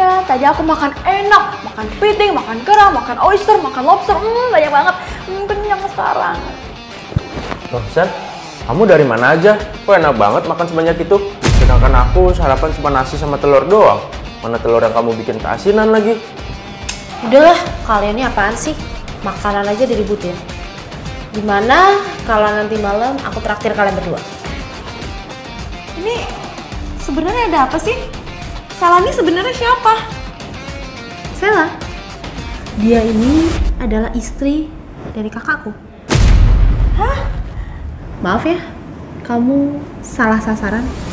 Ya, tadi aku makan enak, makan piting, makan kerang, makan oyster, makan lobster, hmm, banyak banget. Hmm, kenyang sekarang. Loh, Sen, kamu dari mana aja? Kok enak banget makan sebanyak itu? Sedangkan aku sarapan cuma nasi sama telur doang. Mana telur yang kamu bikin keasinan lagi? Udahlah, kalian ini apaan sih? Makanan aja diributin. Gimana kalau nanti malam aku traktir kalian berdua? Ini sebenarnya ada apa sih? Salani sebenarnya siapa? Sela, dia ini adalah istri dari kakakku. Hah? Maaf ya, kamu salah sasaran.